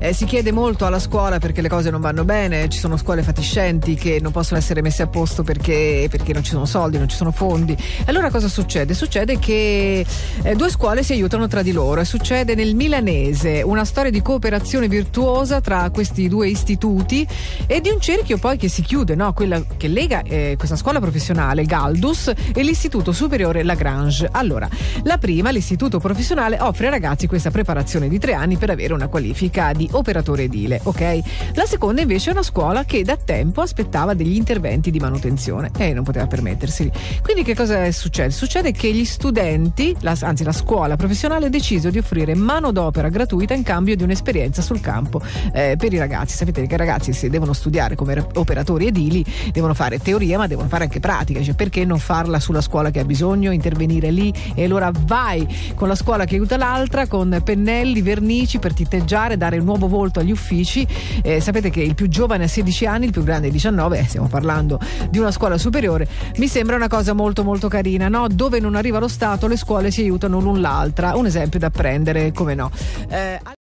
Eh, si chiede molto alla scuola perché le cose non vanno bene, ci sono scuole fatiscenti che non possono essere messe a posto perché, perché non ci sono soldi, non ci sono fondi. Allora cosa succede? Succede che eh, due scuole si aiutano tra di loro e succede nel milanese una storia di cooperazione virtuosa tra questi due istituti e di un cerchio poi che si chiude, no? quella che lega eh, questa scuola professionale Galdus e l'istituto superiore Lagrange. Allora, la prima, l'istituto professionale, offre ai ragazzi questa preparazione di tre anni per avere una qualifica di operatore edile, ok? La seconda invece è una scuola che da tempo aspettava degli interventi di manutenzione e non poteva permetterseli. Quindi che cosa succede? Succede che gli studenti, la, anzi la scuola professionale ha deciso di offrire manodopera gratuita in cambio di un'esperienza sul campo eh, per i ragazzi. Sapete che i ragazzi se devono studiare come operatori edili devono fare teoria ma devono fare anche pratica, cioè perché non farla sulla scuola che ha bisogno, intervenire lì e allora vai con la scuola che aiuta l'altra con pennelli, vernici per titeggiare scorreggiare, dare un nuovo volto agli uffici. Eh, sapete che il più giovane ha 16 anni, il più grande ha 19, eh, stiamo parlando di una scuola superiore. Mi sembra una cosa molto molto carina, no? Dove non arriva lo Stato, le scuole si aiutano l'un l'altra. Un esempio da prendere, come no. Eh,